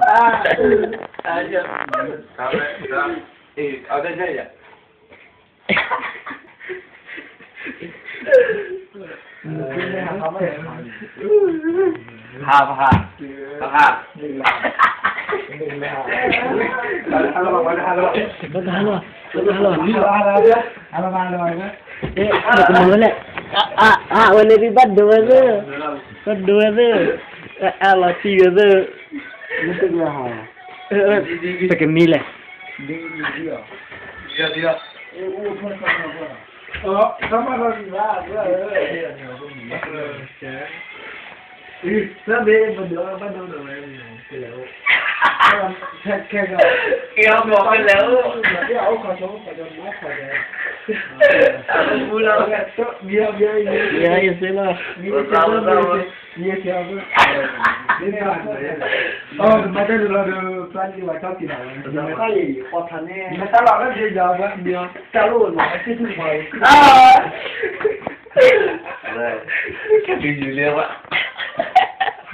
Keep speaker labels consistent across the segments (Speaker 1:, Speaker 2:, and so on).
Speaker 1: à
Speaker 2: à chưa sao đấy sao thì ở đây đây vậy hà hà
Speaker 3: hà
Speaker 4: Eh, ada kemana le? Ah, ah ah boleh ribat dua lah tu kedua lah tu ah, Allah tiga tu tak kena mila eh.
Speaker 2: dia dia
Speaker 3: Oh, sama lagi eh, lah. Ya, ya, ya. Ya,
Speaker 1: ya. Ya,
Speaker 3: ya. Ya, ya.
Speaker 2: 要我们楼。
Speaker 1: 要我看，要我
Speaker 3: 看，要
Speaker 1: 我
Speaker 3: 看的。不了，你还你还
Speaker 4: 有谁了？
Speaker 3: 你找不到我，你也找不到。没办法的。哦，没得路了，转去外头去了。可
Speaker 1: 以，我看你。你到
Speaker 3: 哪个地方了？没有，
Speaker 1: 走路哪个地方？啊。
Speaker 2: 来，这就有点晚。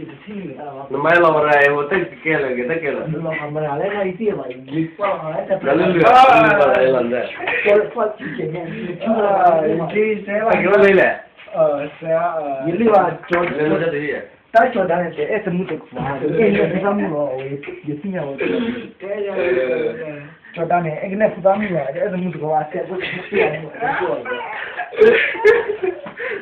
Speaker 1: இந்த மேல வர
Speaker 2: ஒத்த கேளு கிட்ட கேளு
Speaker 1: Tacho dane te, ese mucho cuadro. Ese fudamilo, yo sí me voy.
Speaker 3: Tacho
Speaker 1: dane, es que no fudamilo, ese mucho cuadro.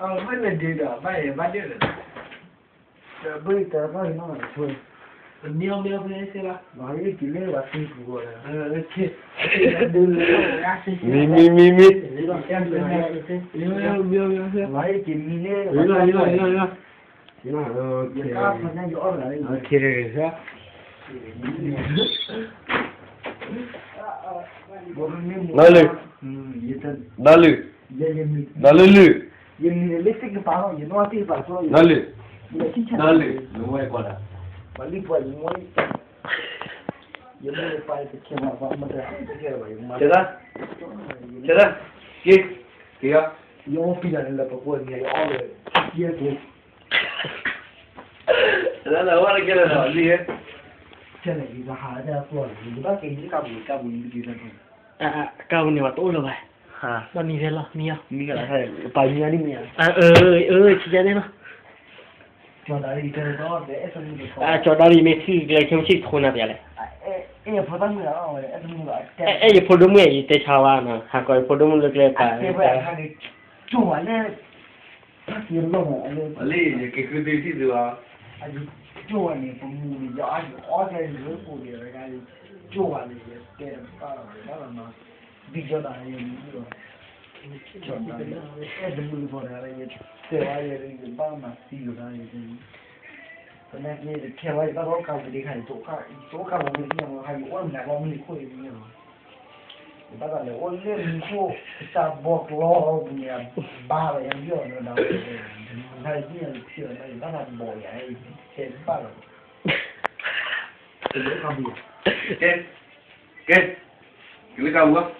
Speaker 3: Ờ, vẫn là đi đó, vậy là bắt được rồi.
Speaker 1: Đã bây giờ vậy nó là thôi.
Speaker 3: Ờ,
Speaker 4: nhiều nhiều thế
Speaker 3: thế là.
Speaker 1: Nói cái kỹ lệ là sinh của rồi.
Speaker 3: Ờ, ờ, thế.
Speaker 4: Mi mi
Speaker 2: mi mi.
Speaker 3: Nhiều nhiều nhiều nhiều thế.
Speaker 1: Nói cái kỹ lệ. Rồi rồi rồi
Speaker 3: rồi. Thế là ờ, ok.
Speaker 1: Ok
Speaker 3: rồi thế.
Speaker 1: Dale.
Speaker 2: Dale.
Speaker 1: Dale.
Speaker 2: Dale.
Speaker 1: Y en el este y no así para solo.
Speaker 2: Dale.
Speaker 1: Dale,
Speaker 2: lo voy a colar.
Speaker 1: Malipo al muerto. Yo no le parece que me va a matar. ¿Te da? ¿Te
Speaker 2: da? ¿Qué? ¿Qué ya?
Speaker 1: Yo voy a opinar en la propuesta. Yo, hombre, ¿qué
Speaker 2: لا لا ولا كده لا ليه
Speaker 1: تلاقي بحاجة أطول من بقى يجي قبل قبل يجي قبل
Speaker 4: قبل وتقوله
Speaker 1: ဟာ
Speaker 4: มันมีเพชรหรอมีอ่ะ
Speaker 1: มีอะไรใช่ไปเมียนี่เมีย
Speaker 4: อ่ะเออเออชี้แจงได้มั้ย
Speaker 1: จอดารีกันတော့เดอะဆိုလို့อ่ะจอ
Speaker 4: ดารีมีที่ไกลเชียงชิดคนน่ะเปียแหละ
Speaker 1: เอ๊ะเอ๊ะพอต้องมีอ่ะเอ๊ะมีอ่ะเอ๊ะพ
Speaker 4: อต้องมีอีเตชาวานะหาก็พอต้องมีเล็กๆไปเอ๊ะไปอ่ะ
Speaker 1: จุ่มอ่ะเนี่ยเดี๋ยวลงอ่ะเลยเล
Speaker 2: ยเกคือดีที่ตัว
Speaker 1: อ่ะจุ่มอ่ะเนี่ยผมมีอ่ะอ๋อเนี่ยรู้ปุ๋ยอะไรกันจุ่มอ่ะเนี่ยเต็มป่ะแล้วมัน Big Brother a yon, yon.
Speaker 4: Jordan,
Speaker 1: the boulevard a yon. Te a yon, yon. Ba ma si yon a yon. Tone ki yon, ke waj ba roka wili kan, toka, toka wili yon, kan yon, on na ba mi ko yon yon. Ba da le, on le mi ko, sa bok lo, on ya, ba la yon yon, on na wili yon. Na yon, yon, yon, ba na bo ya, yon, se ba la. Te yon, kan yon.
Speaker 2: Ke, ke, yon ka wak?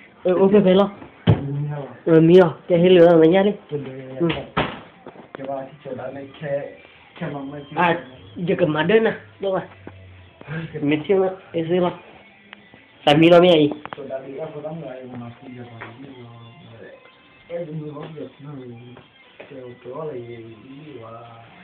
Speaker 4: ừ ok phải lo ừ mía cái hết lửa mà nhá đi.
Speaker 1: Ừ. À
Speaker 4: giờ cầm mặt đơn à đúng rồi.
Speaker 1: Mít xíu
Speaker 4: nữa cái gì lo tại mía lo mía gì
Speaker 1: Hãy subscribe cho kênh Ghiền Mì Gõ Để không bỏ lỡ những video hấp dẫn